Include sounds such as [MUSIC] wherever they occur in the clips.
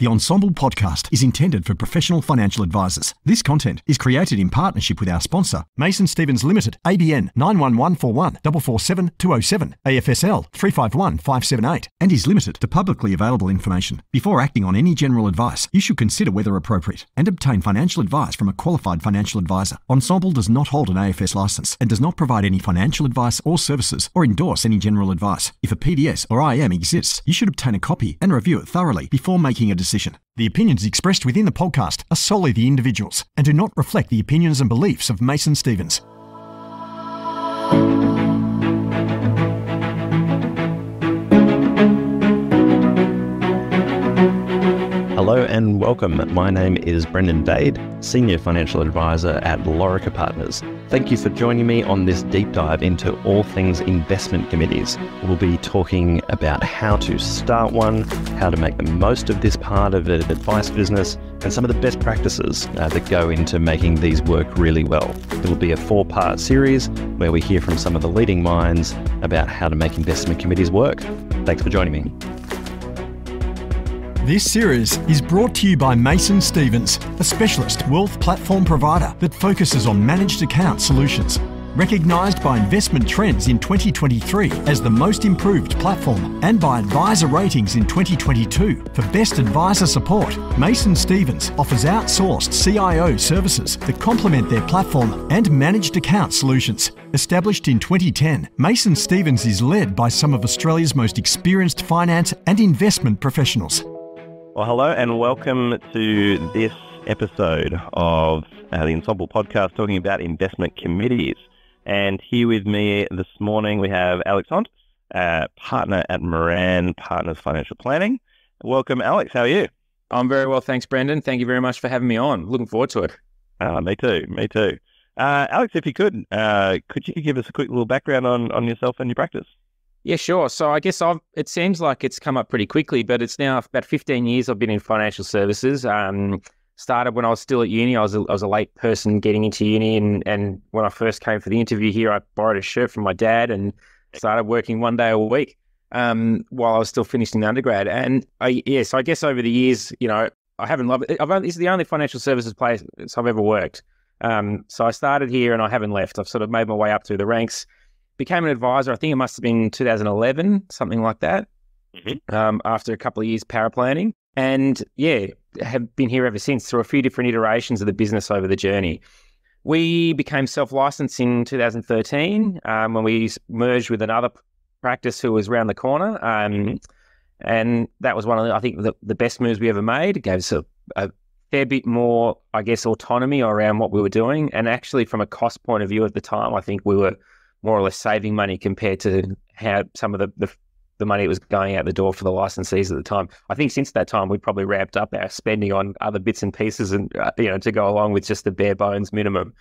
The Ensombl podcast is intended for professional financial advisors. This content is created in partnership with our sponsor, Mason Stevens Limited, ABN 91141 447 207, AFSL 351 578, and is limited to publicly available information. Before acting on any general advice, you should consider whether appropriate and obtain financial advice from a qualified financial advisor. Ensombl does not hold an AFS license and does not provide any financial advice or services or endorse any general advice. If a PDS or IM exists, you should obtain a copy and review it thoroughly before making a decision. The opinions expressed within the podcast are solely the individuals and do not reflect the opinions and beliefs of Mason Stevens. Hello and welcome. My name is Brendon Dade, Senior Financial Advisor at Lorica Partners. Thank you for joining me on this deep dive into all things investment committees. We'll be talking about how to start one, how to make the most of this part of an advice business, and some of the best practices uh, that go into making these work really well. It will be a four part series where we hear from some of the leading minds about how to make investment committees work. Thanks for joining me. This series is brought to you by Mason Stevens, a specialist wealth platform provider that focuses on managed account solutions. Recognised by Investment Trends in 2023 as the most improved platform and by Advisor Ratings in 2022 for best advisor support, Mason Stevens offers outsourced CIO services that complement their platform and managed account solutions. Established in 2010, Mason Stevens is led by some of Australia's most experienced finance and investment professionals. Well, hello and welcome to this episode of uh, the Ensombl podcast talking about investment committees. And here with me this morning we have Alex Hont, uh, partner at Moran Partners Financial Planning. Welcome, Alex. How are you? I'm very well, thanks, Brendon. Thank you very much for having me on. Looking forward to it. Uh, me too. Me too. Uh, Alex, if you could, uh, could you give us a quick little background on, on yourself and your practice? Yeah, sure. So I guess I've, it seems like it's come up pretty quickly, but it's now about 15 years I've been in financial services. Um, started when I was still at uni. I was a, I was a late person getting into uni, and, and when I first came for the interview here, I borrowed a shirt from my dad and started working one day a week um, while I was still finishing the undergrad. And I, yeah, so I guess over the years, you know, I haven't loved it. I've only, this is the only financial services place I've ever worked. Um, so I started here and I haven't left. I've sort of made my way up through the ranks became an advisor. I think it must have been 2011, something like that. Mm-hmm. Um, after a couple of years paraplanning, and yeah, have been here ever since through a few different iterations of the business over the journey. We became self-licensed in 2013 um, when we merged with another practice who was around the corner, um, mm-hmm. and that was one of the, I think the, the best moves we ever made. It gave us a, a fair bit more, I guess, autonomy around what we were doing, and actually from a cost point of view at the time, I think we were more or less saving money compared to how some of the, the, the money that was going out the door for the licensees at the time. I think since that time we probably ramped up our spending on other bits and pieces, and uh, you know to go along with just the bare bones minimum.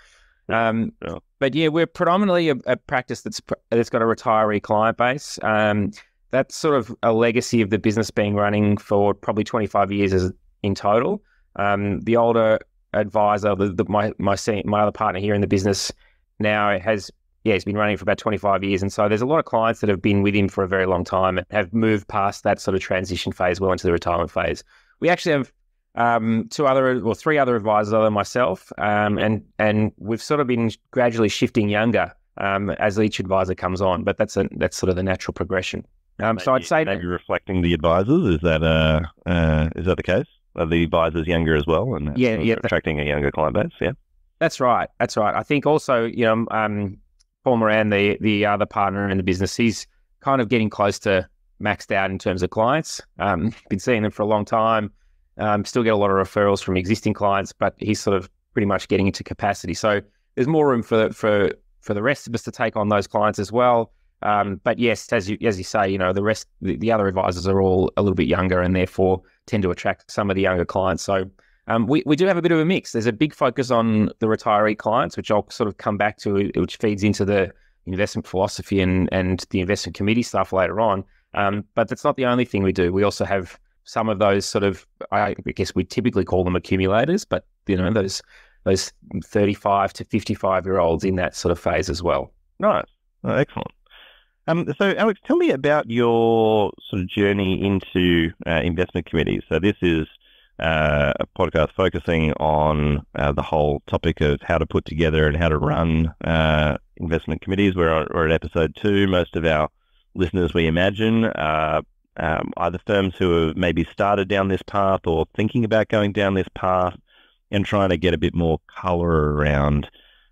Um. But yeah, we're predominantly a, a, practice that's that's got a retiree client base. Um, that's sort of a legacy of the business being running for probably 25 years as, in total. Um, the older advisor, the, the, my my my other partner here in the business now has yeah, he's been running for about 25 years. And so there's a lot of clients that have been with him for a very long time and have moved past that sort of transition phase well into the retirement phase. We actually have um, two other or three other advisors other than myself. Um, and, and we've sort of been gradually shifting younger um, as each advisor comes on, but that's a, that's sort of the natural progression. Um, maybe, so I'd say maybe reflecting the advisors is that uh, uh, is that the case? Are the advisors younger as well, and yeah, yeah, attracting a younger client base? Yeah, that's right. That's right. I think also you know um, Paul Moran, the the other partner in the business, he's kind of getting close to maxed out in terms of clients. Um, [LAUGHS] been seeing them for a long time. Um, still get a lot of referrals from existing clients, but he's sort of pretty much getting into capacity. So there's more room for for for the rest of us to take on those clients as well. Um, but yes, as you as you say, you know the rest the, the, other advisors are all a little bit younger and therefore tend to attract some of the younger clients. So um, we, we do have a bit of a mix. There's a big focus on the retiree clients, which I'll sort of come back to, which feeds into the investment philosophy and, and the investment committee stuff later on. Um, but that's not the only thing we do. We also have some of those sort of, I guess we typically call them accumulators, but you know, those those 35 to 55 year olds in that sort of phase as well. Nice. Oh, excellent. Um, so, Alex, tell me about your sort of journey into uh, investment committees. So, this is uh, a podcast focusing on uh, the whole topic of how to put together and how to run uh, investment committees. We're, we're at episode two. Most of our listeners, we imagine, are um, either firms who have maybe started down this path or thinking about going down this path and trying to get a bit more color around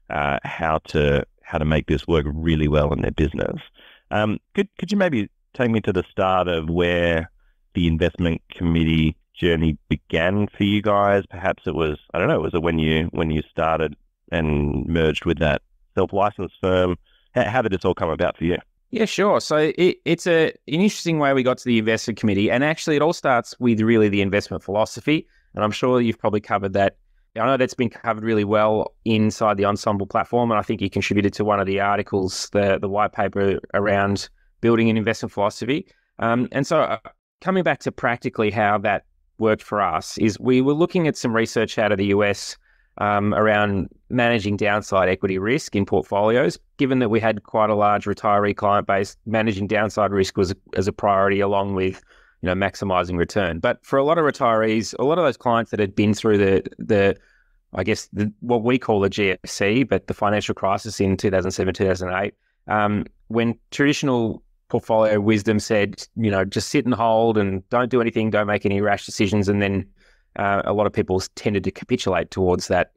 uh, how to how to make this work really well in their business. Um, could could you maybe take me to the start of where the investment committee journey began for you guys? Perhaps it was I don't know. Was it when you when you started and merged with that self licensed firm? How, how, did this all come about for you? Yeah, sure. So it, it's a an interesting way we got to the investment committee, and actually, it all starts with really the investment philosophy. And I'm sure you've probably covered that. I know that's been covered really well inside the Ensombl platform, and I think you contributed to one of the articles, the the white paper around building an investment philosophy. Um, and so, uh, coming back to practically how that worked for us is we were looking at some research out of the US um, around managing downside equity risk in portfolios. Given that we had quite a large retiree client base, managing downside risk was as a priority along with you know maximizing return. But for a lot of retirees, a lot of those clients that had been through the the I guess the, what we call the GFC, but the financial crisis in 2007 2008, um, when traditional portfolio wisdom said, you know, just sit and hold and don't do anything, don't make any rash decisions. And then uh, a lot of people tended to capitulate towards that.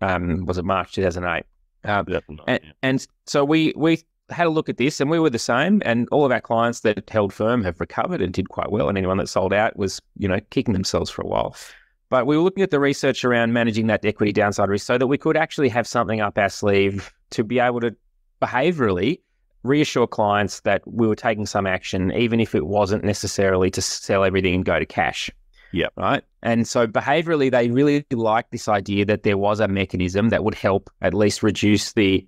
Um, was it March 2008? Uh, and, and, so we we had a look at this, and we were the same. And all of our clients that held firm have recovered and did quite well. And anyone that sold out was, you know, kicking themselves for a while. But we were looking at the research around managing that equity downside risk so that we could actually have something up our sleeve to be able to behaviorally reassure clients that we were taking some action, even if it wasn't necessarily to sell everything and go to cash. Yeah. Right. And so behaviorally, they really liked this idea that there was a mechanism that would help at least reduce the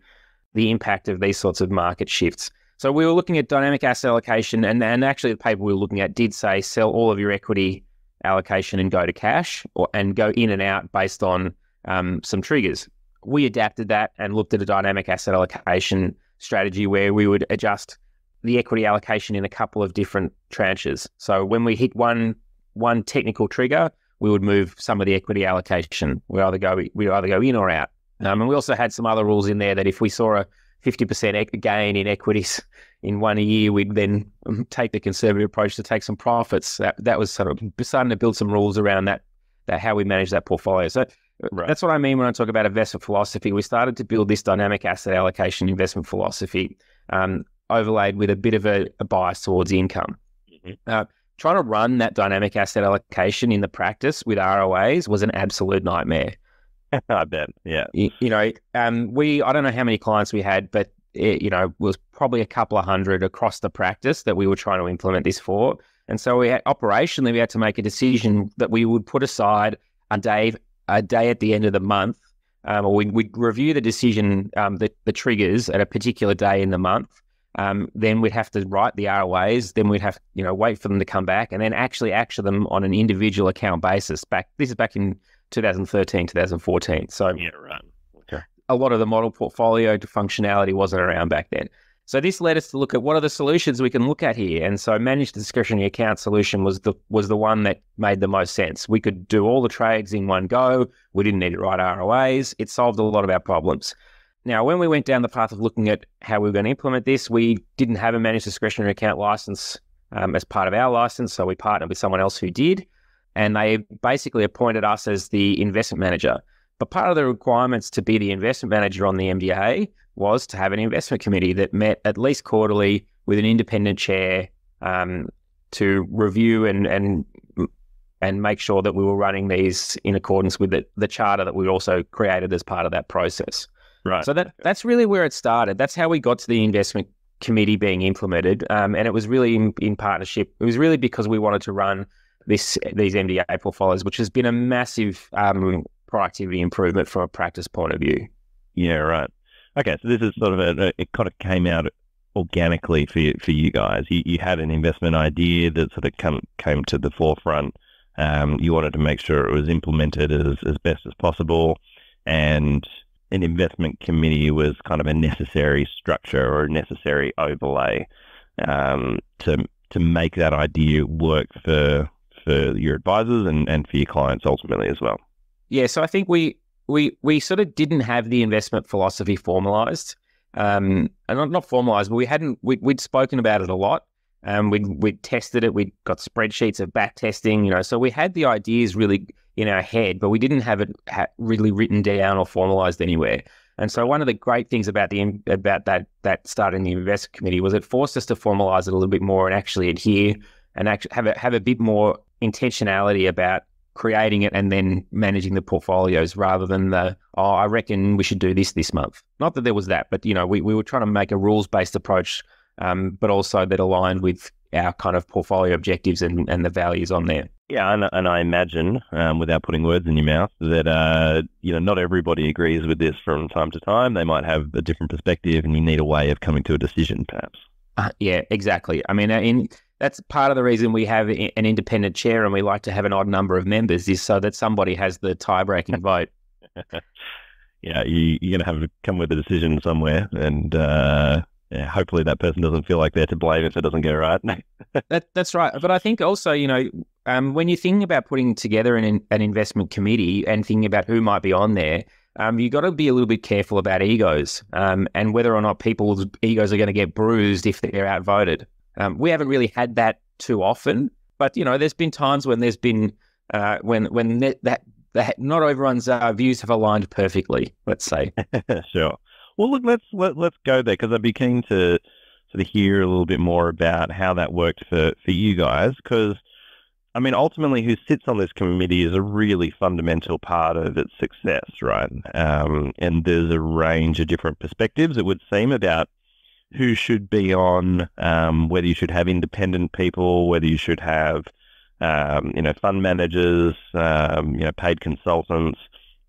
the impact of these sorts of market shifts. So we were looking at dynamic asset allocation, and, and actually the paper we were looking at did say sell all of your equity allocation and go to cash, or and go in and out based on um, some triggers. We adapted that and looked at a dynamic asset allocation strategy where we would adjust the equity allocation in a couple of different tranches. So when we hit one one technical trigger, we would move some of the equity allocation. We either go we either go in or out. Um, and we also had some other rules in there that if we saw a 50% gain in equities [LAUGHS] in one year, we'd then [LAUGHS] take the conservative approach to take some profits. That that was sort of starting to build some rules around that that how we manage that portfolio. So Right. That's what I mean when I talk about a investment philosophy. We started to build this dynamic asset allocation investment philosophy, um, overlaid with a bit of a, a bias towards income. Mm-hmm. Uh, trying to run that dynamic asset allocation in the practice with ROAs was an absolute nightmare. [LAUGHS] I bet. Yeah. You, you, know, um, we I don't know how many clients we had, but it, you know, was probably a couple of hundred across the practice that we were trying to implement this for. And so we had, operationally we had to make a decision that we would put aside a day a day at the end of the month, um, or we, would review the decision, um, the, the triggers at a particular day in the month. Um, then we'd have to write the ROAs. Then we'd have, you know, wait for them to come back and then actually action them on an individual account basis. Back this is back in 2013, 2014. So yeah, right. Okay. A lot of the model portfolio functionality wasn't around back then. So this led us to look at what are the solutions we can look at here. And so managed discretionary account solution was the was the one that made the most sense. We could do all the trades in one go. We didn't need to write ROAs. It solved a lot of our problems. Now, when we went down the path of looking at how we were going to implement this, we didn't have a managed discretionary account license um, as part of our license. So we partnered with someone else who did. And they basically appointed us as the investment manager. But part of the requirements to be the investment manager on the MDA was to have an investment committee that met at least quarterly with an independent chair um, to review and and and make sure that we were running these in accordance with the, the charter that we also created as part of that process. Right. So that that's really where it started. That's how we got to the investment committee being implemented, um, and it was really in, in partnership. It was really because we wanted to run this these MDA portfolios, which has been a massive um, productivity improvement from a practice point of view. Yeah, right. Okay, so this is sort of a, it kind of came out organically for you, for you guys. You, you had an investment idea that sort of come, came to the forefront. Um, you wanted to make sure it was implemented as, as best as possible, and an investment committee was kind of a necessary structure or a necessary overlay um, to to make that idea work for for your advisors and, and for your clients ultimately as well. Yeah, so I think we we we sort of didn't have the investment philosophy formalized, um, and not, not formalized, but we hadn't. We, would spoken about it a lot. Um, we we tested it. We'd got spreadsheets of back testing. You know, so we had the ideas really in our head, but we didn't have it ha- really written down or formalized anywhere. And so one of the great things about the about that that starting the investment committee was it forced us to formalize it a little bit more and actually adhere and actually have a have a bit more intentionality about creating it and then managing the portfolios rather than the oh I reckon we should do this this month. Not that there was that, but you know we, we were trying to make a rules based approach, um, but also that aligned with our kind of portfolio objectives and, and the values on there. Yeah, and, and I imagine, um, without putting words in your mouth, that uh, you know not everybody agrees with this from time to time. They might have a different perspective, and you need a way of coming to a decision, perhaps. Uh, yeah, exactly. I mean, uh, in that's part of the reason we have an independent chair and we like to have an odd number of members is so that somebody has the tie-breaking [LAUGHS] vote. yeah, you, are going to have to come with a decision somewhere, and uh, yeah, hopefully that person doesn't feel like they're to blame if it doesn't go right. [LAUGHS] that, that's right. But I think also, you know, um, when you're thinking about putting together an, an investment committee and thinking about who might be on there, um, you've got to be a little bit careful about egos um, and whether or not people's egos are going to get bruised if they're outvoted. Um, we haven't really had that too often, but you know, there's been times when there's been uh, when when that, that not everyone's uh, views have aligned perfectly. Let's say. [LAUGHS] sure. Well, look, let's let, let's go there because I'd be keen to sort of hear a little bit more about how that worked for for you guys because. I mean, ultimately, who sits on this committee is a really fundamental part of its success, right? Um, and there's a range of different perspectives, it would seem, about who should be on, um, whether you should have independent people, whether you should have, um, you know, fund managers, um, you know, paid consultants,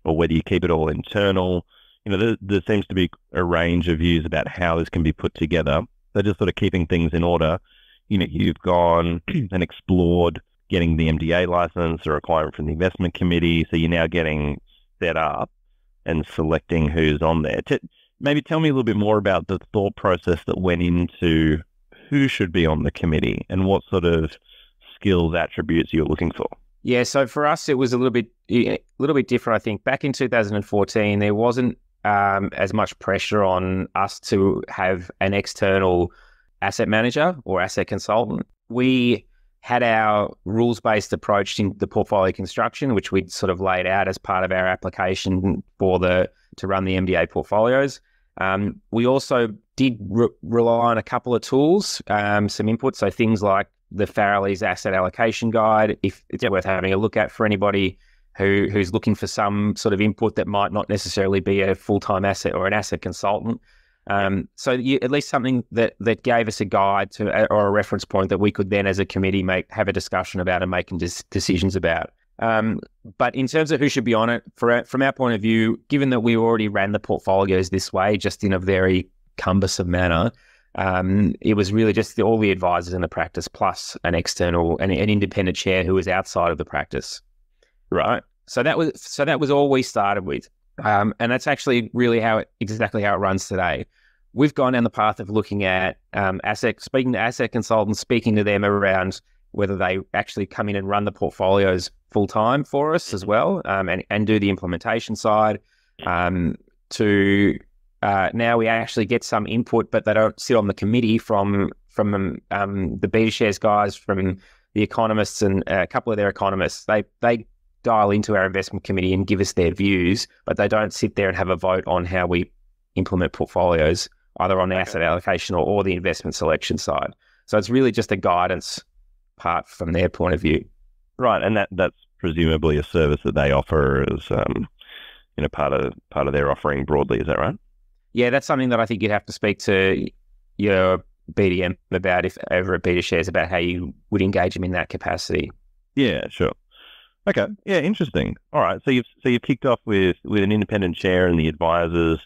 or whether you keep it all internal. You know, there, there, seems to be a range of views about how this can be put together. So just sort of keeping things in order. You know, you've gone [CLEARS THROAT] and explored getting the MDA license or requirement from the investment committee. So you're now getting set up and selecting who's on there maybe tell me a little bit more about the thought process that went into who should be on the committee and what sort of skills attributes you're looking for. Yeah, so for us, it was a little bit a little bit different. I think back in 2014, there wasn't um, as much pressure on us to have an external asset manager or asset consultant. We had our rules based approach in the portfolio construction, which we'd sort of laid out as part of our application for the to run the MDA portfolios. Um, we also did re- rely on a couple of tools, um, some input, so things like the Farrelly's asset allocation guide, if it's worth having a look at for anybody who who's looking for some sort of input that might not necessarily be a full time asset or an asset consultant. Um, so you, at least something that that gave us a guide to or a reference point that we could then, as a committee, make have a discussion about and making des- decisions about. Um, but in terms of who should be on it, for, from our point of view, given that we already ran the portfolios this way, just in a very cumbersome manner, um, it was really just the, all the advisors in the practice plus an external, an, an independent chair who was outside of the practice, right? So that was so that was all we started with. Um, and that's actually really how it, exactly how it runs today. We've gone down the path of looking at um, asset, speaking to asset consultants, speaking to them around whether they actually come in and run the portfolios full time for us as well, um, and and do the implementation side. Um, to uh, now we actually get some input, but they don't sit on the committee from from um, the BetaShares guys, from the economists, and a couple of their economists. They they dial into our investment committee and give us their views, but they don't sit there and have a vote on how we implement portfolios, either on okay. asset allocation or, or the investment selection side. So it's really just a guidance part from their point of view. Right, and that that's presumably a service that they offer as um, you know part of part of their offering broadly. Is that right? Yeah, that's something that I think you'd have to speak to your BDM about if over at BetaShares about how you would engage them in that capacity. Yeah, sure. Okay. Yeah, interesting. All right. So you've so you've kicked off with with an independent chair and the advisors.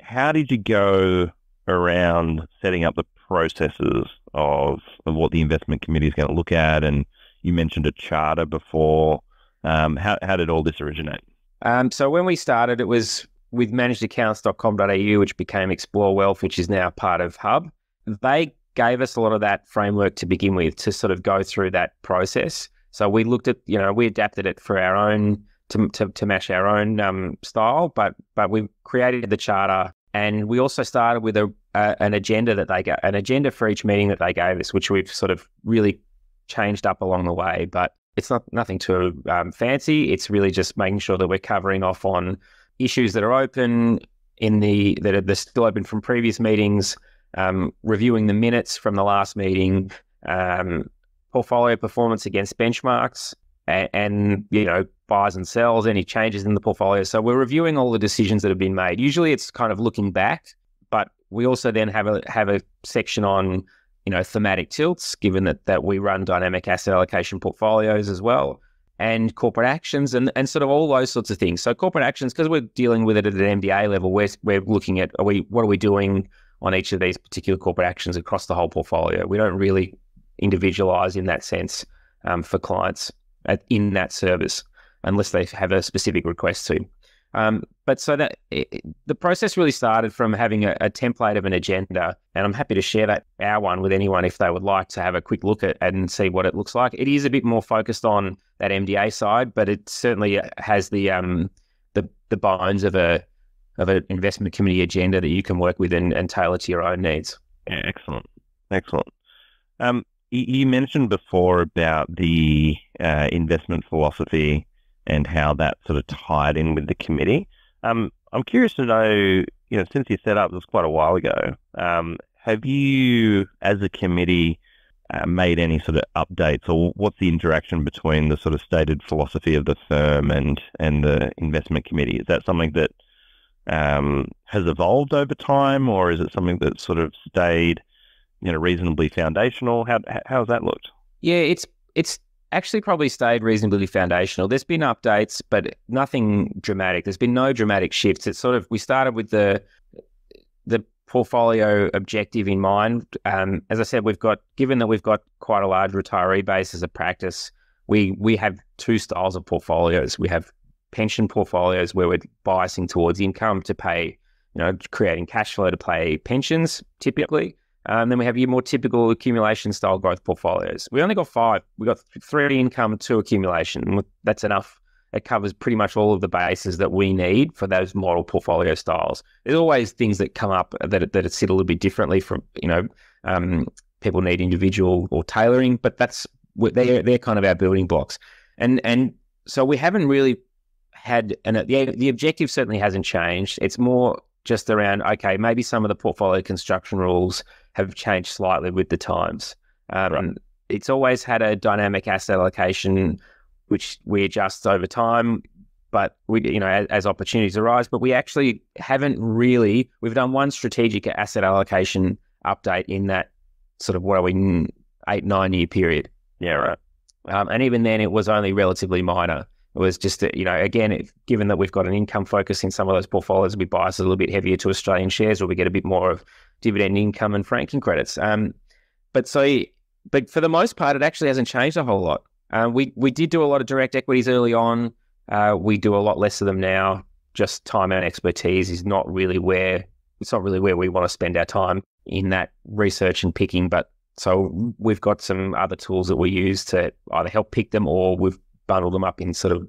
How did you go around setting up the processes of, of what the investment committee is going to look at? And you mentioned a charter before. Um, how how did all this originate? Um, so when we started, it was with managedaccounts.com.au, which became Xplore Wealth, which is now part of Hub. They gave us a lot of that framework to begin with to sort of go through that process. So we looked at, you know, we adapted it for our own to to, to match our own um, style, but but we created the charter, and we also started with a, a an agenda that they got an agenda for each meeting that they gave us, which we've sort of really changed up along the way. But it's not nothing too um, fancy. It's really just making sure that we're covering off on issues that are open in the that are they're still open from previous meetings, um, reviewing the minutes from the last meeting, um, portfolio performance against benchmarks, and, and, you know buys and sells, any changes in the portfolio. So we're reviewing all the decisions that have been made. Usually, it's kind of looking back, but we also then have a have a section on you know thematic tilts, given that that we run dynamic asset allocation portfolios as well and corporate actions and, and sort of all those sorts of things. So corporate actions, because we're dealing with it at an MDA level, we're, we're looking at are we what are we doing on each of these particular corporate actions across the whole portfolio. We don't really individualize in that sense um, for clients at, in that service unless they have a specific request to. Um, but so that it, the process really started from having a, a, template of an agenda, and I'm happy to share that our one with anyone if they would like to have a quick look at and see what it looks like. It is a bit more focused on that MDA side, but it certainly has the um, the the bones of a of an investment committee agenda that you can work with and, and tailor to your own needs. Yeah, excellent, excellent. Um, you mentioned before about the uh, investment philosophy and how that sort of tied in with the committee. Um, I'm curious to know, you know, since you set up, it was quite a while ago. Um, have you, as a committee, uh, made any sort of updates, or what's the interaction between the sort of stated philosophy of the firm and and the investment committee? Is that something that um, has evolved over time, or is it something that sort of stayed, you know, reasonably foundational? How how has that looked? Yeah, it's it's actually probably stayed reasonably foundational. There's been updates, but nothing dramatic. There's been no dramatic shifts. It's sort of we started with the the portfolio objective in mind. Um, as I said, we've got given that we've got quite a large retiree base as a practice, we we have two styles of portfolios. We have pension portfolios where we're biasing towards income to pay, you know, creating cash flow to pay pensions typically. Um, then we have your more typical accumulation style growth portfolios. We only got five. We got three income, two accumulation. That's enough. It covers pretty much all of the bases that we need for those model portfolio styles. There's always things that come up that that sit a little bit differently from you know um, people need individual or tailoring, but that's they're they're kind of our building blocks. And and so we haven't really had and the the objective certainly hasn't changed. It's more just around okay, maybe some of the portfolio construction rules have changed slightly with the times. Um, right. It's always had a dynamic asset allocation, which we adjust over time. But we, you know, as, as opportunities arise, but we actually haven't really. We've done one strategic asset allocation update in that sort of what are we eight nine year period. Yeah, right. Um, and even then, it was only relatively minor. It was just, that, you know, again, if, given that we've got an income focus in some of those portfolios, we bias a little bit heavier to Australian shares, or we get a bit more of dividend income and franking credits. Um, but so, but for the most part, it actually hasn't changed a whole lot. Uh, we we did do a lot of direct equities early on. Uh, we do a lot less of them now. Just time and expertise is not really where it's not really where we want to spend our time in that research and picking. But so we've got some other tools that we use to either help pick them or we've bundled them up in sort of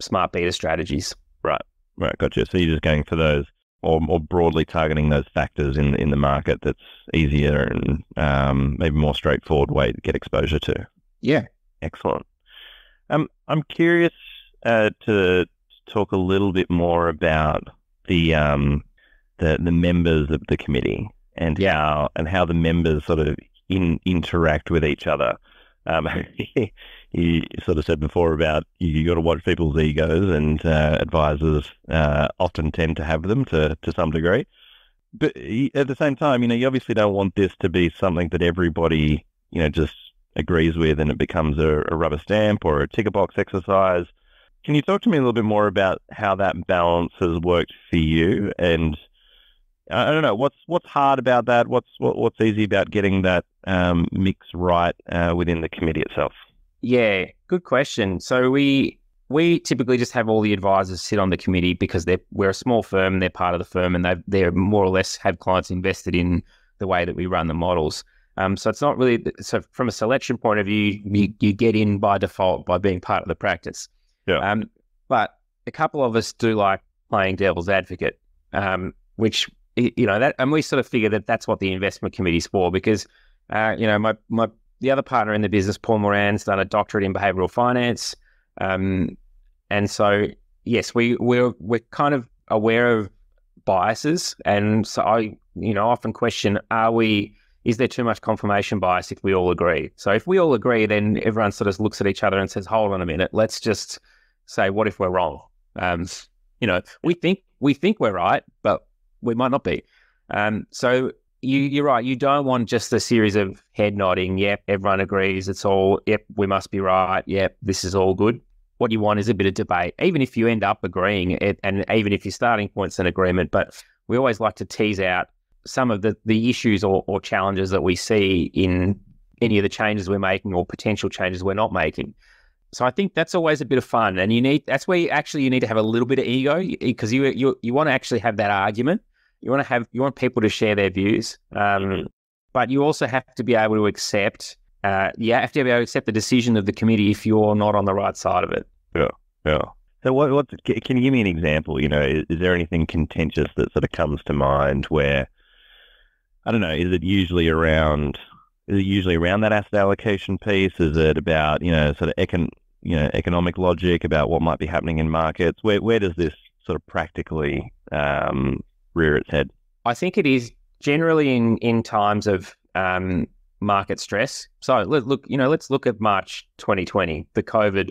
smart beta strategies. Right, right, gotcha. So you're just going for those or more broadly targeting those factors in in the market that's easier and um, maybe more straightforward way to get exposure to. Yeah, excellent. Um, I'm curious uh, to talk a little bit more about the um, the the members of the committee and yeah. how and how the members sort of in, interact with each other. Um, [LAUGHS] you sort of said before about you, got to watch people's egos, and uh, advisors uh, often tend to have them to to some degree. But at the same time, you know, you obviously don't want this to be something that everybody, you know, just agrees with, and it becomes a, a rubber stamp or a ticker box exercise. Can you talk to me a little bit more about how that balance has worked for you? And I don't know what's what's hard about that. What's what, what's easy about getting that um, mix right uh, within the committee itself. Yeah, good question. So we we typically just have all the advisors sit on the committee because they're we're a small firm, they're part of the firm, and they they're more or less have clients invested in the way that we run the models. Um, so it's not really so from a selection point of view, you, you get in by default by being part of the practice. Yeah. Um, but a couple of us do like playing devil's advocate, um, which you know that, and we sort of figure that that's what the investment committee's for because, uh, you know, my my the other partner in the business, Paul Moran's done a doctorate in behavioural finance, um, and so yes, we we're we're kind of aware of biases, and so I you know often question: Are we? Is there too much confirmation bias if we all agree? So if we all agree, then everyone sort of looks at each other and says, "Hold on a minute, let's just say, what if we're wrong?" Um, you know, we think we think we're right, but we might not be. Um, so you, you're right. You don't want just a series of head nodding. Yep, everyone agrees. It's all. Yep, we must be right. Yep, this is all good. What you want is a bit of debate, even if you end up agreeing, it, and even if your starting point's an agreement. But we always like to tease out some of the the issues or, or challenges that we see in any of the changes we're making or potential changes we're not making. So I think that's always a bit of fun, and you need that's where you actually you need to have a little bit of ego because you you you want to actually have that argument you want to have you want people to share their views, um, but you also have to be able to accept. Uh, you have to be able to accept the decision of the committee if you're not on the right side of it. Yeah, yeah. So, what, what can you give me an example? You know, is, is there anything contentious that sort of comes to mind where I don't know? Is it usually around? Is it usually around that asset allocation piece? Is it about you know sort of econ, you know economic logic about what might be happening in markets? Where where does this sort of practically um, rear its head? I think it is generally in in times of um, market stress. So let, look, you know, let's look at March 2020, the COVID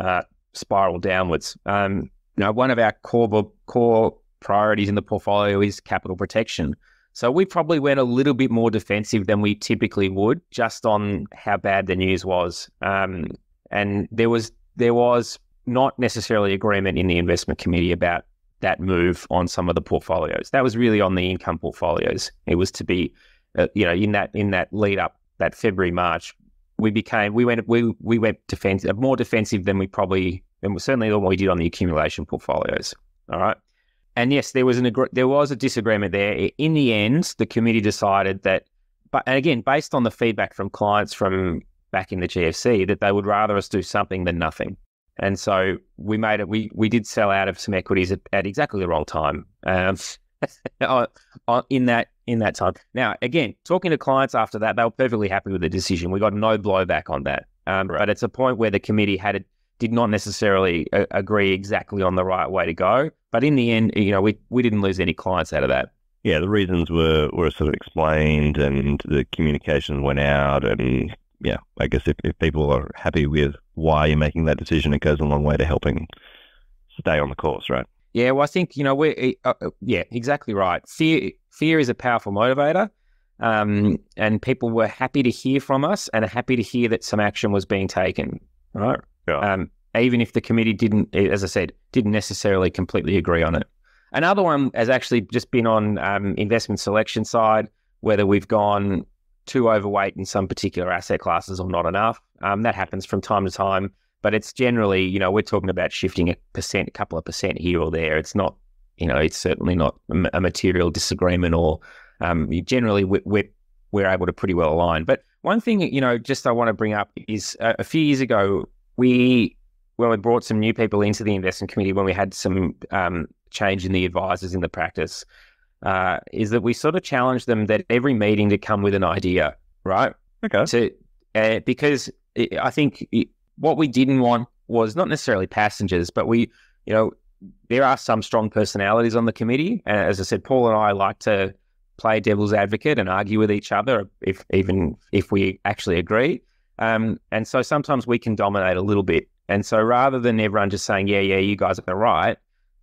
uh, spiral downwards. Um, you know, one of our core core priorities in the portfolio is capital protection. So we probably went a little bit more defensive than we typically would, just on how bad the news was. Um, and there was there was not necessarily agreement in the investment committee about that move on some of the portfolios. That was really on the income portfolios. It was to be, uh, you know, in that in that lead up that February March, we became we went we we went defensive more defensive than we probably and certainly than what we did on the accumulation portfolios. All right. And yes, there was an there was a disagreement there. In the end, the committee decided that, but and again, based on the feedback from clients from back in the GFC, that they would rather us do something than nothing. And so we made it. We we did sell out of some equities at, at exactly the wrong time. Um, [LAUGHS] in that in that time. Now, again, talking to clients after that, they were perfectly happy with the decision. We got no blowback on that. Um, right. But it's a point where the committee had did not necessarily a- agree exactly on the right way to go. But in the end, you know, we we didn't lose any clients out of that. Yeah, the reasons were were sort of explained, and the communication went out, and yeah, I guess if, if people are happy with why you're making that decision, it goes a long way to helping stay on the course, right? Yeah, well, I think you know we're uh, uh, yeah, exactly right. Fear fear is a powerful motivator, um, and people were happy to hear from us and are happy to hear that some action was being taken, right? Yeah. Um, even if the committee didn't, as I said, didn't necessarily completely agree on it. Another one has actually just been on um, investment selection side, whether we've gone too overweight in some particular asset classes or not enough. Um, that happens from time to time, but it's generally, you know, we're talking about shifting a percent, a couple of percent here or there. It's not, you know, it's certainly not a material disagreement or um, generally we're, we're able to pretty well align. But one thing, you know, just I want to bring up is uh, a few years ago, we, when we brought some new people into the investment committee, when we had some um, change in the advisors in the practice, uh, is that we sort of challenge them that every meeting to come with an idea, right? Okay. To, uh, because it, I think it, what we didn't want was not necessarily passengers, but we, you know, there are some strong personalities on the committee. And as I said, Paul and I like to play devil's advocate and argue with each other, if even if we actually agree. Um, and so sometimes we can dominate a little bit. And so rather than everyone just saying, "Yeah, yeah, you guys are right,"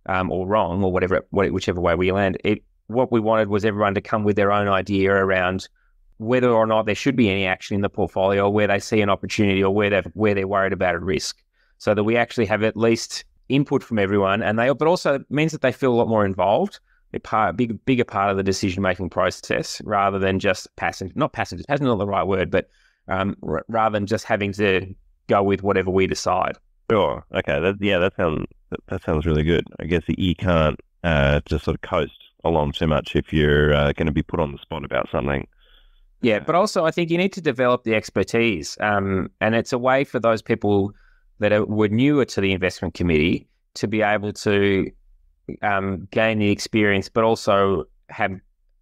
um, or wrong, or whatever, whichever way we land, it what we wanted was everyone to come with their own idea around whether or not there should be any action in the portfolio, or where they see an opportunity, or where they where they're worried about a risk, so that we actually have at least input from everyone, and they but also means that they feel a lot more involved, a part big bigger part of the decision making process, rather than just passing not passengers, passing not the right word, but um, r- rather than just having to go with whatever we decide. Sure. Okay. That, yeah, that sounds that, that sounds really good. I guess you can't uh, just sort of coast along too much if you're uh, going to be put on the spot about something. Yeah, but also I think you need to develop the expertise, um, and it's a way for those people that are, were newer to the investment committee to be able to um, gain the experience, but also have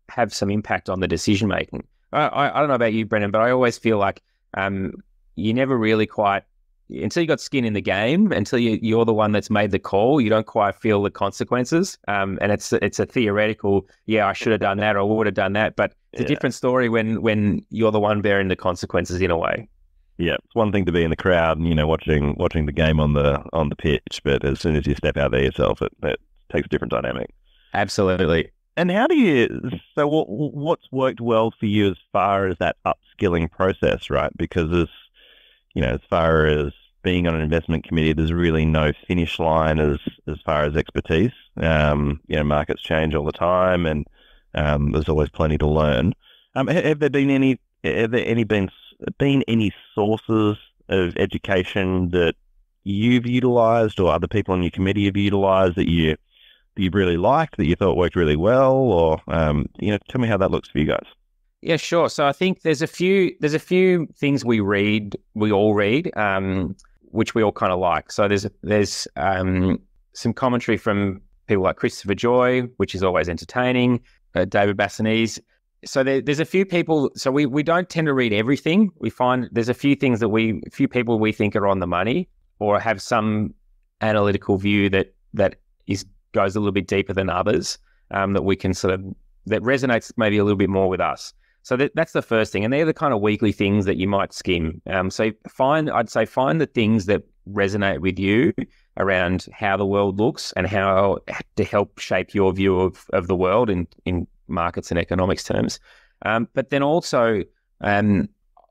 have some impact on the decision making. I, I, I, don't know about you, Brendon, but I always feel like um, you never really quite until you got skin in the game, until you, you're the one that's made the call, you don't quite feel the consequences. Um, and it's it's a theoretical, yeah, I should have done that or would have done that, but it's yeah. a different story when when you're the one bearing the consequences in a way. Yeah, it's one thing to be in the crowd and you know watching watching the game on the on the pitch, but as soon as you step out there yourself, it, it takes a different dynamic. Absolutely. And how do you? So, what what's worked well for you as far as that upskilling process, right? Because as you know, as far as being on an investment committee, there's really no finish line as as far as expertise. Um, you know, markets change all the time, and um, there's always plenty to learn. Um, have there been any? Have there any been been any sources of education that you've utilised or other people on your committee have utilised that you that you really liked, that you thought worked really well, or um, you know, tell me how that looks for you guys. Yeah, sure. So I think there's a few there's a few things we read, we all read, um, which we all kind of like. So there's there's um, some commentary from people like Christopher Joye, which is always entertaining. Uh, David Bassanese. So there, there's a few people. So we we don't tend to read everything. We find there's a few things that we, a few people we think are on the money, or have some analytical view that that is goes a little bit deeper than others um, that we can sort of that resonates maybe a little bit more with us. So that, that's the first thing, and they're the kind of weekly things that you might skim. Um, so find, I'd say, find the things that resonate with you around how the world looks and how to help shape your view of, of the world in in markets and economics terms. Um, but then also, um,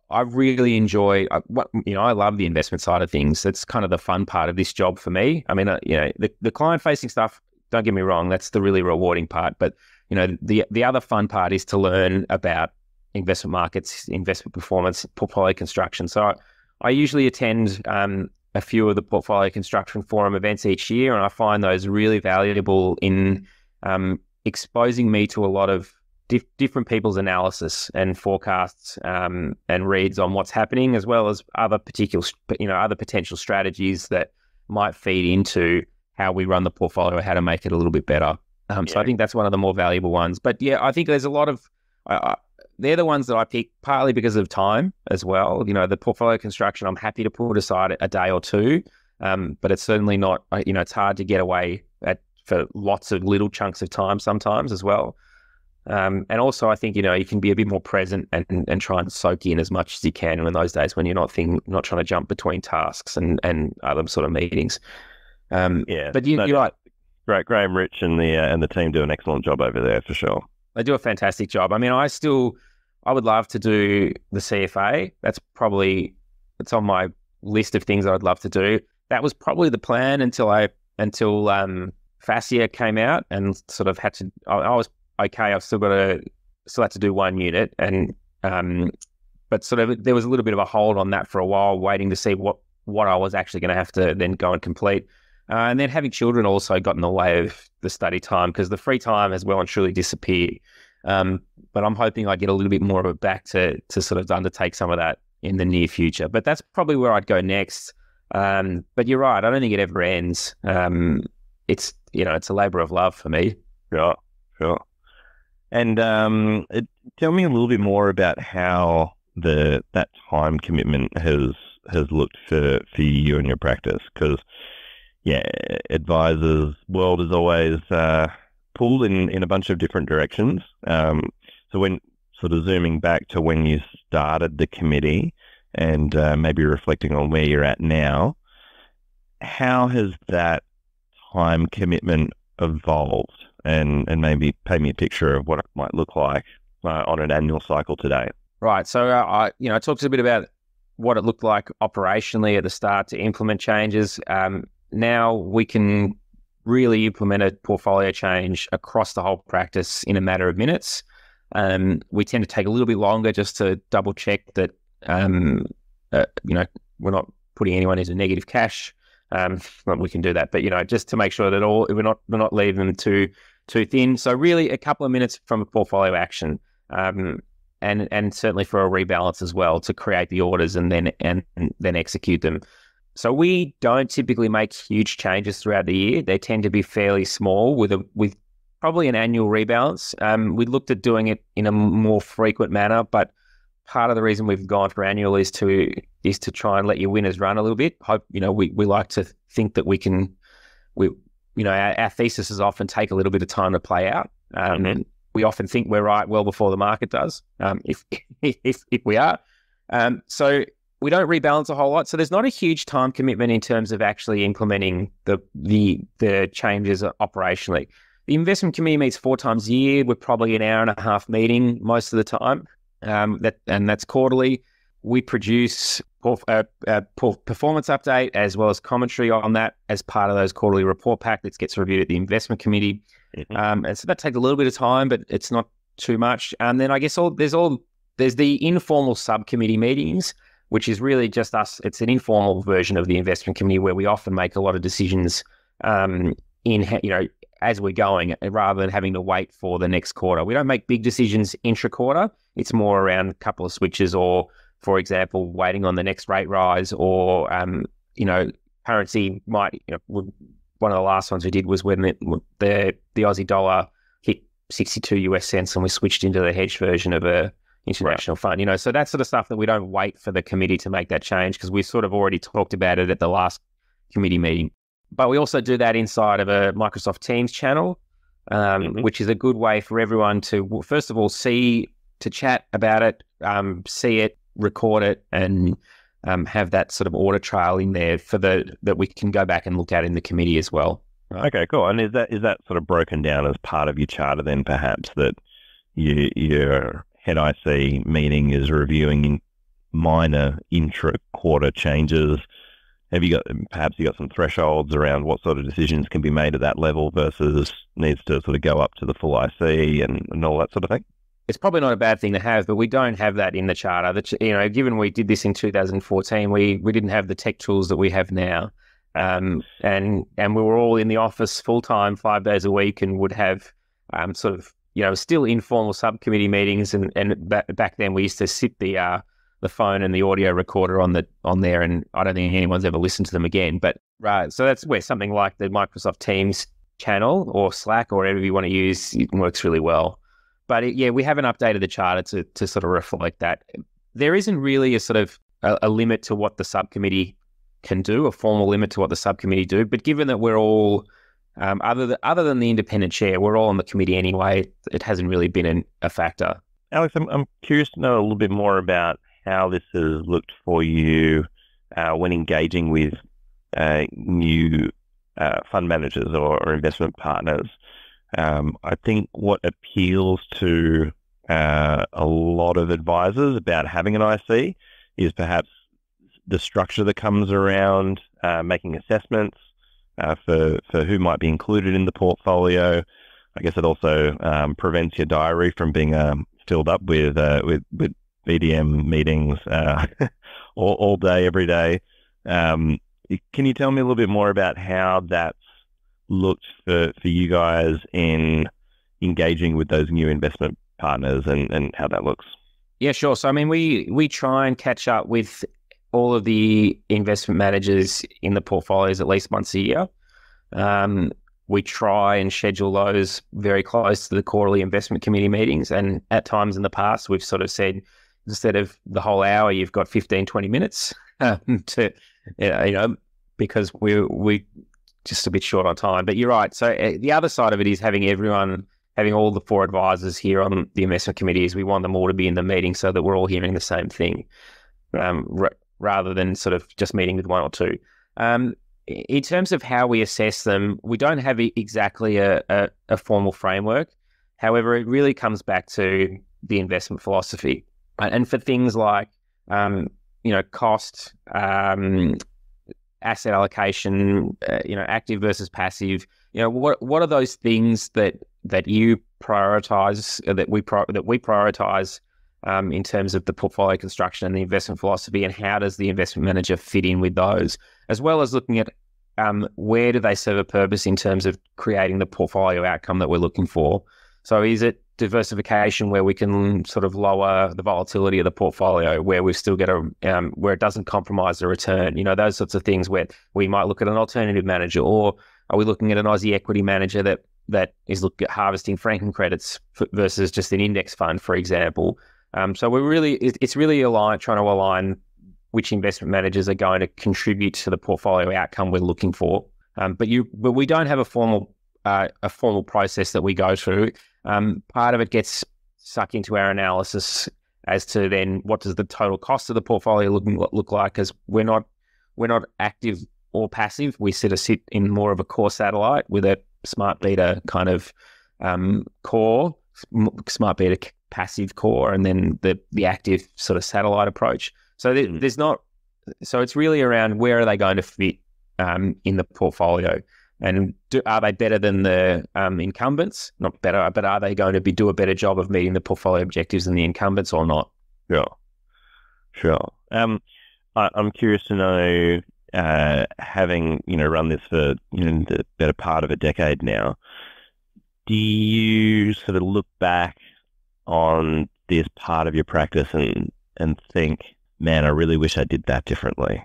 I really enjoy what you know. I love the investment side of things. That's kind of the fun part of this job for me. I mean, uh, you know, the, the client facing stuff don't get me wrong, that's the really rewarding part. But you know, the the other fun part is to learn about investment markets, investment performance, portfolio construction. So I, I usually attend um, a few of the portfolio construction forum events each year, and I find those really valuable in um, exposing me to a lot of dif- different people's analysis and forecasts um, and reads on what's happening, as well as other particular, you know, other potential strategies that might feed into how we run the portfolio, how to make it a little bit better. Um, yeah. So I think that's one of the more valuable ones. But yeah, I think there's a lot of uh, they're the ones that I pick partly because of time as well. You know, the portfolio construction, I'm happy to put aside a day or two, um, but it's certainly not. Uh, you know, it's hard to get away at for lots of little chunks of time sometimes as well. Um, and also, I think you know you can be a bit more present and, and try and soak in as much as you can in those days when you're not thinking, not trying to jump between tasks and and other sort of meetings. Um, yeah, but you, no, you're right. Great, Graham Rich and the uh, and the team do an excellent job over there for sure. They do a fantastic job. I mean, I still, I would love to do the CFA. That's probably it's on my list of things I'd love to do. That was probably the plan until I until um, FASEA came out and sort of had to. I, I was okay. I've still got to still had to do one unit, and um, but sort of there was a little bit of a hold on that for a while, waiting to see what what I was actually going to have to then go and complete. Uh, and then having children also got in the way of the study time because the free time has well and truly disappeared. Um, but I'm hoping I get a little bit more of it back to to sort of undertake some of that in the near future. But that's probably where I'd go next. Um, but you're right. I don't think it ever ends. Um, it's you know it's a labour of love for me. Sure, sure. And um, it, tell me a little bit more about how the that time commitment has has looked for for you and your practice because yeah, advisors' world is always uh, pulled in, in a bunch of different directions. Um, so when sort of zooming back to when you started the committee and uh, maybe reflecting on where you're at now, how has that time commitment evolved? And, and maybe paint me a picture of what it might look like uh, on an annual cycle today. Right. So uh, I, you know, I talked a bit about what it looked like operationally at the start to implement changes. Um, now we can really implement a portfolio change across the whole practice in a matter of minutes. Um, we tend to take a little bit longer just to double check that um, uh, you know we're not putting anyone into negative cash. Um, [LAUGHS] we can do that, but you know just to make sure that all we're not we're not leaving them too too thin. So really, a couple of minutes from a portfolio action. Um, and and certainly for a rebalance as well to create the orders and then and, and then execute them. So we don't typically make huge changes throughout the year. They tend to be fairly small with a with probably an annual rebalance. Um, we looked at doing it in a more frequent manner, but part of the reason we've gone for annual is to is to try and let your winners run a little bit. Hope you know we, we like to think that we can we you know our, our thesis is often take a little bit of time to play out. Um, mm-hmm. We often think we're right well before the market does. Um, if, [LAUGHS] if if we are, um, so we don't rebalance a whole lot. So there's not a huge time commitment in terms of actually implementing the the the changes operationally. The investment committee meets four times a year. We're probably an hour and a half meeting most of the time. Um, that and that's quarterly. We produce a, performance update as well as commentary on that as part of those quarterly report pack that gets reviewed at the investment committee. Mm-hmm. Um, and so that takes a little bit of time, but it's not too much. And then I guess all there's all there's the informal subcommittee meetings which is really just us. It's an informal version of the investment committee where we often make a lot of decisions um, in you know as we're going, rather than having to wait for the next quarter. We don't make big decisions intra quarter. It's more around a couple of switches, or for example, waiting on the next rate rise, or um, you know, currency might. You know, one of the last ones we did was when the the, the Aussie dollar hit 62 US cents and we switched into the hedge version of a international right. fund. You know, so that sort of stuff that we don't wait for the committee to make that change because we sort of already talked about it at the last committee meeting. But we also do that inside of a Microsoft Teams channel, um, mm-hmm. which is a good way for everyone to first of all see to chat about it, um, see it, record it, and um, have that sort of audit trail in there for the that we can go back and look at in the committee as well. Right? Okay, cool. And is that is that sort of broken down as part of your charter then, perhaps that you you're head IC meeting is reviewing minor intra-quarter changes. Have you got perhaps you got some thresholds around what sort of decisions can be made at that level versus needs to sort of go up to the full IC and, and all that sort of thing? It's probably not a bad thing to have, but we don't have that in the charter. The, you know, given we did this in 2014, we we didn't have the tech tools that we have now, um, and and we were all in the office full time, five days a week, and would have um, sort of you know, still informal subcommittee meetings, and and back, back then we used to sit the uh, the phone and the audio recorder on the on there, and I don't think anyone's ever listened to them again. But right, so that's where something like the Microsoft Teams channel or Slack or whatever you want to use works really well. But it, yeah, we haven't updated the charter to to sort of reflect that. There isn't really a sort of a, a limit to what the subcommittee can do, a formal limit to what the subcommittee do. But given that we're all um, other than, other than the independent chair, we're all on the committee anyway. It hasn't really been an, a factor. Alex, I'm, I'm curious to know a little bit more about how this has looked for you uh, when engaging with uh, new uh, fund managers or, or investment partners. Um, I think what appeals to uh, a lot of advisors about having an IC is perhaps the structure that comes around uh, making assessments, uh, for for who might be included in the portfolio. I guess it also um, prevents your diary from being um, filled up with uh, with with BDM meetings uh, [LAUGHS] all, all day, every day. Um, can you tell me a little bit more about how that's looked for, for you guys in engaging with those new investment partners and, and how that looks? Yeah, sure. So, I mean, we we try and catch up with all of the investment managers in the portfolios at least once a year. Um, we try and schedule those very close to the quarterly investment committee meetings. And at times in the past, we've sort of said instead of the whole hour, you've got 15, 20 minutes [LAUGHS] um, to, you know, because we're, we just a bit short on time. But you're right. So uh, the other side of it is having everyone, having all the four advisors here on the investment committees. We want them all to be in the meeting so that we're all hearing the same thing. Um, rather than sort of just meeting with one or two. Um, in terms of how we assess them, we don't have exactly a, a, a, formal framework. However, it really comes back to the investment philosophy. And for things like, um, you know, cost, um, asset allocation, uh, you know, active versus passive, you know, what what are those things that that you prioritize, that we pro- that we prioritize um, in terms of the portfolio construction and the investment philosophy, and how does the investment manager fit in with those, as well as looking at um, where do they serve a purpose in terms of creating the portfolio outcome that we're looking for. So, is it diversification where we can sort of lower the volatility of the portfolio, where we still get a um, where it doesn't compromise the return. You know, those sorts of things where we might look at an alternative manager, or are we looking at an Aussie equity manager that that is looking at harvesting franking credits versus just an index fund, for example. Um, so we're really it's really aligned trying to align which investment managers are going to contribute to the portfolio outcome we're looking for. Um, but you but we don't have a formal uh, a formal process that we go through. Um, part of it gets sucked into our analysis as to then what does the total cost of the portfolio look look like? Because we're not we're not active or passive. We sort of sit in more of a core satellite with a smart beta kind of um, core, smart beta passive core, and then the the active sort of satellite approach. So th- mm. there's not. So it's really around where are they going to fit um, in the portfolio, and do, are they better than the um, incumbents? Not better, but are they going to be do a better job of meeting the portfolio objectives than the incumbents or not? Sure, sure. Um, I, I'm curious to know uh, having you know run this for you know the better part of a decade now, do you sort of look back on this part of your practice and and think, man, I really wish I did that differently?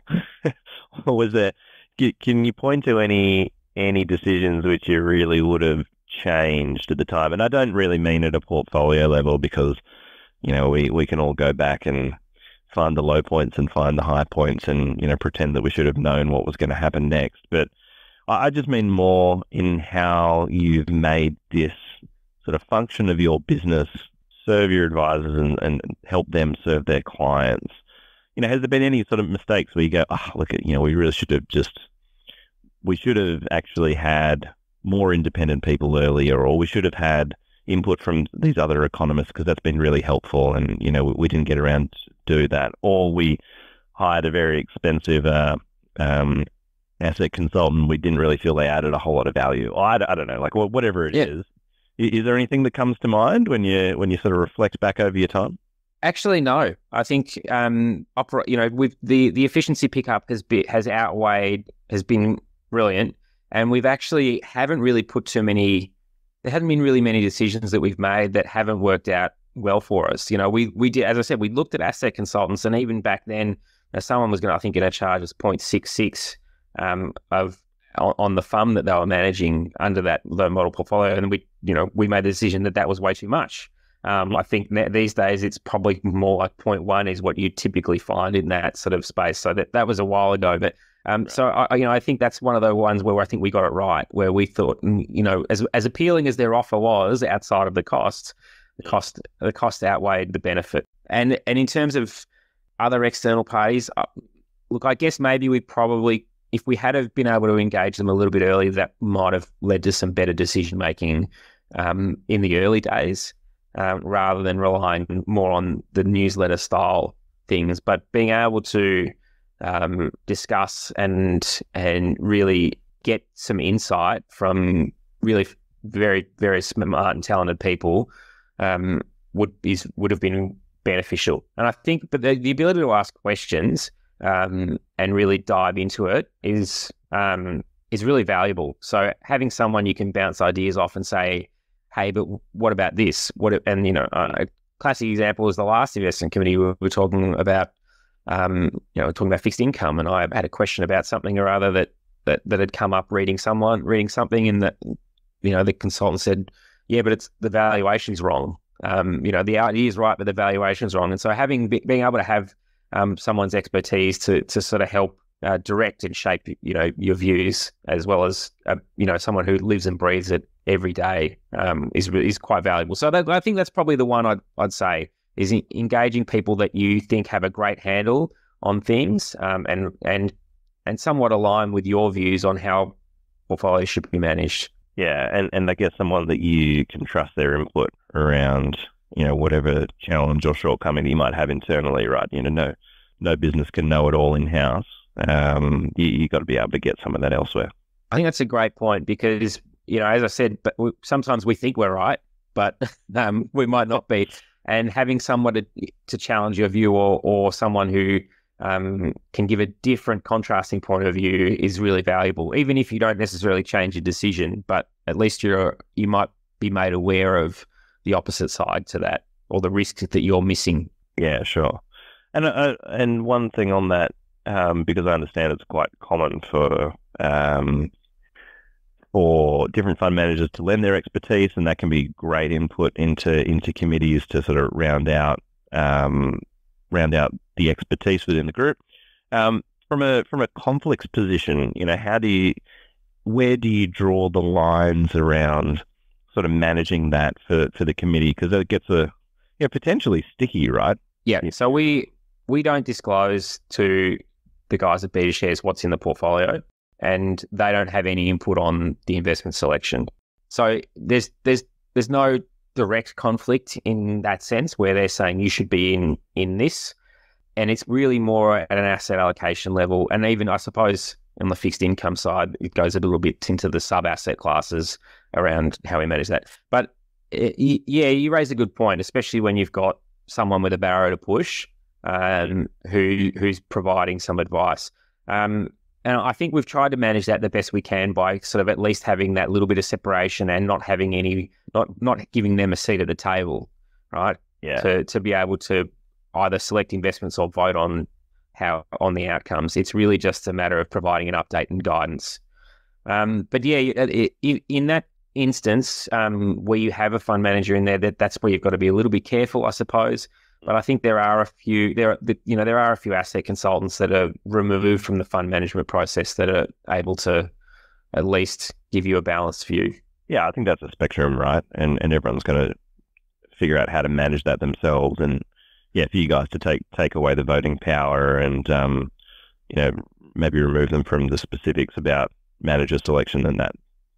or [LAUGHS] was there? Can you point to any any decisions which you really would have changed at the time? And I don't really mean at a portfolio level because you know we we can all go back and find the low points and find the high points and, you know, pretend that we should have known what was going to happen next. But I just mean more in how you've made this sort of function of your business serve your advisors and, and help them serve their clients. You know, has there been any sort of mistakes where you go, oh, look at, you know, we really should have just, we should have actually had more independent people earlier, or we should have had input from these other economists because that's been really helpful. And, you know, we, we, didn't get around to do that. Or we hired a very expensive uh, um, asset consultant. We didn't really feel they added a whole lot of value. I, I don't know, like whatever it yeah. is. Is there anything that comes to mind when you when you sort of reflect back over your time? Actually, no. I think um, opera, you know, with the the efficiency pickup has been, has outweighed has been brilliant, and we've actually haven't really put too many there haven't been really many decisions that we've made that haven't worked out well for us. You know, we we did, as I said, we looked at asset consultants, and even back then, someone was going to, I think, going to charge us 0.66 um, of on, on, the fund that they were managing under that low model portfolio, and we, you know, we made the decision that that was way too much. Um, I think these days it's probably more like 0.1 is what you typically find in that sort of space. So that that was a while ago, but um, right. So I, you know, I think that's one of the ones where I think we got it right, where we thought, mm, you know, as as appealing as their offer was outside of the cost, the cost the cost outweighed the benefit. And and in terms of other external parties, uh, look, I guess maybe we probably, if we had have been able to engage them a little bit earlier, that might have led to some better decision making um, in the early days, um, rather than relying more on the newsletter style things. But being able to um, discuss and and really get some insight from really very very smart and talented people um, would is would have been beneficial. And I think, but the, the ability to ask questions um, and really dive into it is um, is really valuable. So having someone you can bounce ideas off and say, "Hey, but what about this?" What and you know, a classic example is the last investment committee we were talking about um, you know, talking about fixed income, and I had a question about something or other that that that had come up reading someone reading something, and that you know the consultant said, "Yeah, but it's the valuation's wrong. Um, you know, the idea is right, but the valuation's wrong." And so having being able to have um, someone's expertise to to sort of help uh, direct and shape you know your views as well as uh, you know someone who lives and breathes it every day um, is is quite valuable. So that, I think that's probably the one I'd I'd say is engaging people that you think have a great handle on things um, and and and somewhat align with your views on how portfolios should be managed. Yeah, and, and I guess someone that you can trust their input around, you know, whatever challenge or shortcoming you might have internally, right? You know, no no business can know it all in house. Um, you, you got to be able to get some of that elsewhere. I think that's a great point because you know, as I said, but we, sometimes we think we're right, but [LAUGHS] um, we might not be and having someone to, to challenge your view or, or someone who um, can give a different contrasting point of view is really valuable, even if you don't necessarily change your decision, but at least you're, you might be made aware of the opposite side to that or the risks that you're missing. Yeah, sure. And uh, and one thing on that, um, because I understand it's quite common for um, for different fund managers to lend their expertise, and that can be great input into into committees to sort of round out um, round out the expertise within the group. Um, from a from a conflicts position, you know, how do you where do you draw the lines around sort of managing that for, for the committee because it gets a yeah potentially sticky, right? Yeah. So we we don't disclose to the guys at BetaShares what's in the portfolio, and they don't have any input on the investment selection. So there's there's there's no direct conflict in that sense where they're saying you should be in in this, and it's really more at an asset allocation level, and even I suppose on the fixed income side, it goes a little bit into the sub asset classes around how we manage that. But it, eh, yeah, you raise a good point, especially when you've got someone with a barrow to push um, who who's providing some advice. Um, and I think we've tried to manage that the best we can by sort of at least having that little bit of separation and not having any, not not giving them a seat at the table, right? Yeah. To to be able to either select investments or vote on how on the outcomes. It's really just a matter of providing an update and guidance. Um, but yeah, it, it, in that instance um, where you have a fund manager in there, that that's where you've got to be a little bit careful, I suppose. But I think there are a few there, are, you know, there are a few asset consultants that are removed from the fund management process that are able to at least give you a balanced view. Yeah, I think that's a spectrum, right? And and everyone's going to figure out how to manage that themselves. And yeah, for you guys to take take away the voting power and um, you know maybe remove them from the specifics about manager selection, then that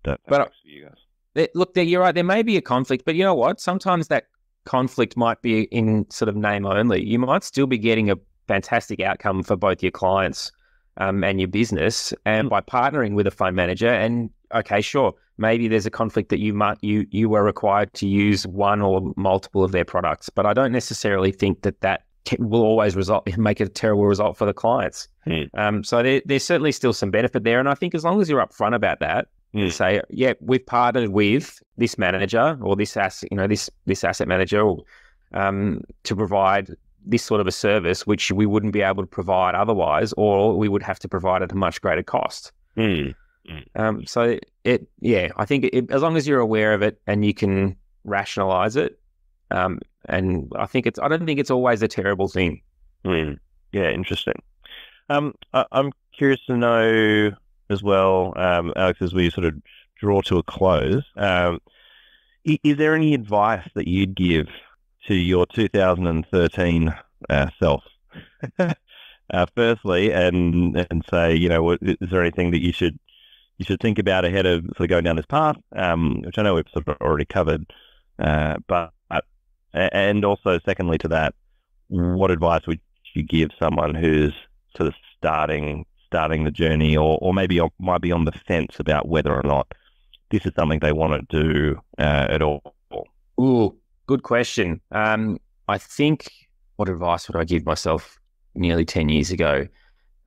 that, but, for you guys. Look, there, you're right. There may be a conflict, but you know what? Sometimes that conflict might be in sort of name only. You might still be getting a fantastic outcome for both your clients um, and your business, and hmm. by partnering with a fund manager. And okay, sure, maybe there's a conflict that you might you you were required to use one or multiple of their products, but I don't necessarily think that that will always result [LAUGHS] make a terrible result for the clients. Mm. Um, so there, there's certainly still some benefit there, and I think as long as you're upfront about that, mm. say, yeah, we've partnered with this manager or this asset, you know, this this asset manager, um, to provide this sort of a service, which we wouldn't be able to provide otherwise, or we would have to provide at a much greater cost. Mm. Mm. Um, so it, yeah, I think it, as long as you're aware of it and you can rationalize it, um, and I think it's, I don't think it's always a terrible thing. Mm. Yeah, interesting. Um, I, am curious to know as well, um, Alex, as we sort of draw to a close, um, is, there any advice that you'd give to your 2013 uh, self? [LAUGHS] uh, firstly, and and say, you know, is there anything that you should you should think about ahead of sort of going down this path, um, which I know we've sort of already covered. Uh, but and also, secondly to that, what advice would you give someone who's sort of starting starting the journey, or or maybe might be on the fence about whether or not this is something they want to do uh, at all? Ooh, good question. Um, I think what advice would I give myself nearly ten years ago?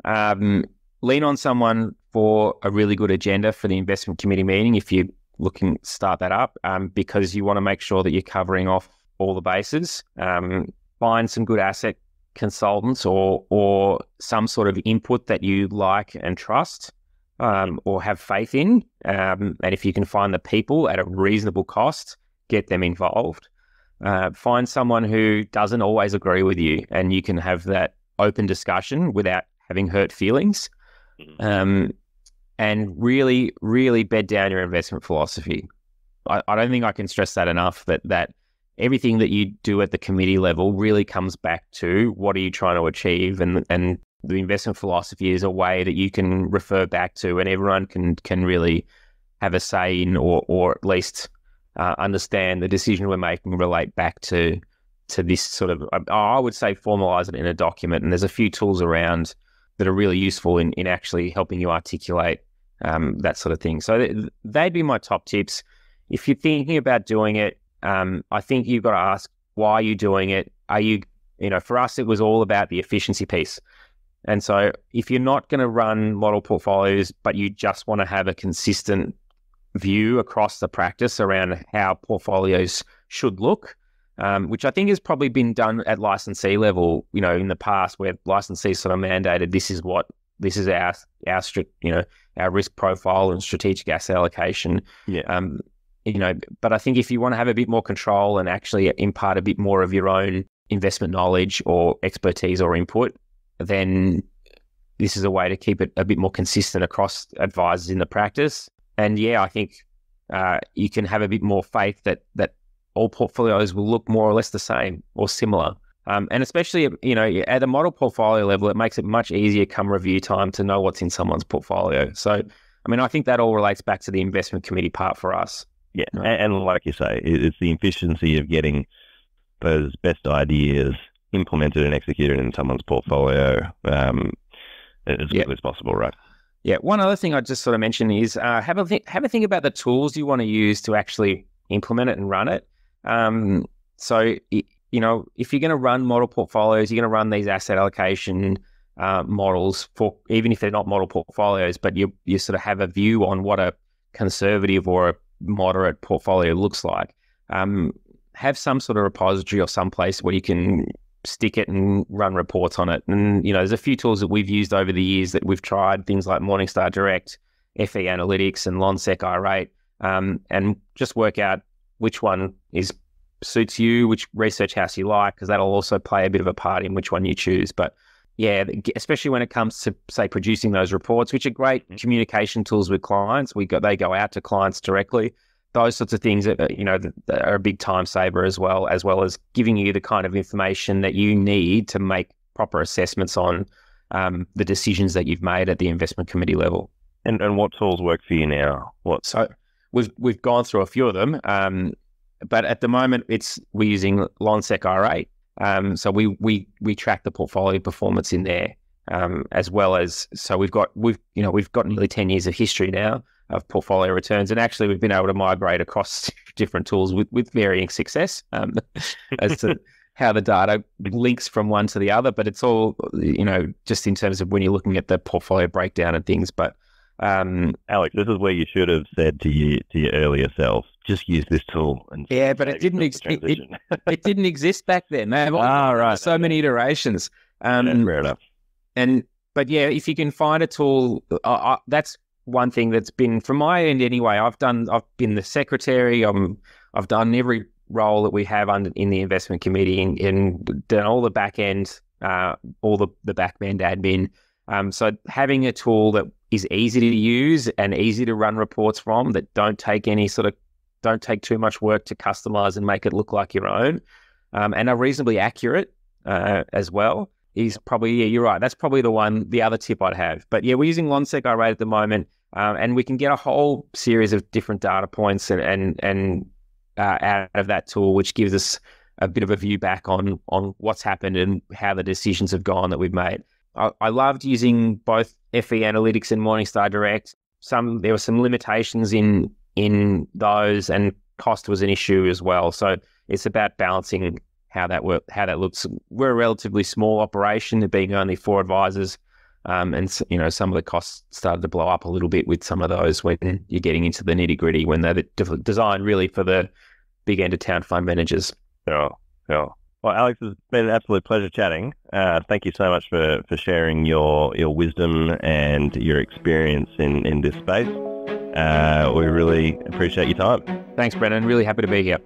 Um, lean on someone for a really good agenda for the investment committee meeting if you're looking start that up, um, because you want to make sure that you're covering off all the bases. Um, find some good asset consultants or or some sort of input that you like and trust um, or have faith in. Um, and if you can find the people at a reasonable cost, get them involved. Uh, find someone who doesn't always agree with you, and you can have that open discussion without having hurt feelings. Mm-hmm. Um, and really, really bed down your investment philosophy. I, I, don't think I can stress that enough. That that everything that you do at the committee level really comes back to what are you trying to achieve, and and the investment philosophy is a way that you can refer back to, and everyone can can really have a say in, or or at least uh, understand the decision we're making relate back to to this sort of. I would say formalize it in a document, and there's a few tools around that are really useful in in actually helping you articulate um, that sort of thing. So th- they'd be my top tips. If you're thinking about doing it, um, I think you've got to ask why are you doing it? Are you, you know, for us, it was all about the efficiency piece. And so if you're not going to run model portfolios, but you just want to have a consistent view across the practice around how portfolios should look. Um, which I think has probably been done at licensee level, you know, in the past where licensees sort of mandated this is what this is our our you know our risk profile and strategic asset allocation. Yeah. Um, you know, but I think if you want to have a bit more control and actually impart a bit more of your own investment knowledge or expertise or input, then this is a way to keep it a bit more consistent across advisors in the practice. And yeah, I think uh, you can have a bit more faith that that all portfolios will look more or less the same or similar. Um, and especially, you know, at a model portfolio level, it makes it much easier come review time to know what's in someone's portfolio. So, I mean, I think that all relates back to the investment committee part for us. Yeah, and, and like you say, it's the efficiency of getting those best ideas implemented and executed in someone's portfolio um, as Yeah. quickly as possible, right? Yeah. One other thing I just sort of mention is uh, have a think, have a think about the tools you want to use to actually implement it and run it. Um, so you know, if you're going to run model portfolios, you're going to run these asset allocation uh, models for even if they're not model portfolios, but you you sort of have a view on what a conservative or a moderate portfolio looks like. Um, have some sort of repository or some place where you can stick it and run reports on it. And you know, there's a few tools that we've used over the years that we've tried, things like Morningstar Direct, FE Analytics, and Lonsec iRate, um, and just work out which one is suits you, which research house you like, because that'll also play a bit of a part in which one you choose. But yeah, especially when it comes to say producing those reports, which are great communication tools with clients. We go, they go out to clients directly. Those sorts of things, that, you know, that that are a big time saver as well, as well as giving you the kind of information that you need to make proper assessments on um, the decisions that you've made at the investment committee level. And and what tools work for you now? What So we've we've gone through a few of them, um, but at the moment it's we're using Lonsec iRate. Um, so we we we track the portfolio performance in there, um, as well as so we've got we've you know we've got nearly ten years of history now of portfolio returns, and actually we've been able to migrate across [LAUGHS] different tools with with varying success um, [LAUGHS] as to how the data links from one to the other. But it's all you know just in terms of when you're looking at the portfolio breakdown and things, but. Um, Alex, this is where you should have said to you to your earlier self, just use this tool. And Yeah, but it didn't ex- it- transition. [LAUGHS] it didn't exist back then. They have all- ah, right. so many iterations. Um, Yeah, fair enough. and but yeah, if you can find a tool, uh, uh, that's one thing that's been from my end anyway. I've done, I've been the secretary. I'm, I've done every role that we have under in the investment committee, and, and done all the back end, uh, all the the back end admin. Um, so having a tool that is easy to use and easy to run reports from that don't take any sort of don't take too much work to customize and make it look like your own, um, and are reasonably accurate uh, as well is probably yeah you're right. That's probably the one the other tip I'd have. But yeah we're using Lonsec iRate at the moment um, and we can get a whole series of different data points and and and uh, out of that tool which gives us a bit of a view back on on what's happened and how the decisions have gone that we've made. I, I loved using both FE Analytics and Morningstar Direct. Some there were some limitations in in those and cost was an issue as well so it's about balancing how that work, how that looks. We're a relatively small operation, being only four advisors, um, and you know some of the costs started to blow up a little bit with some of those when you're getting into the nitty gritty when they're designed really for the big end of town fund managers. Yeah, yeah. Well, Alex, it's been an absolute pleasure chatting. Uh, thank you so much for, for sharing your, your wisdom and your experience in, in this space. Uh, we really appreciate your time. Thanks, Brendon. Really happy to be here.